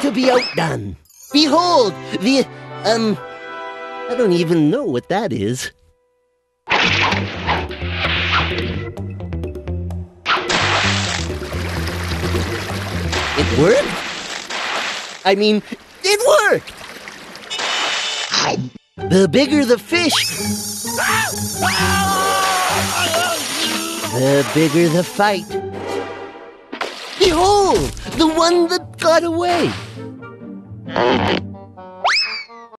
to be outdone. Behold, the, um, I don't even know what that is. It worked? I mean, it worked! The bigger the fish, the bigger the fight. Behold, the one that got away. Oh,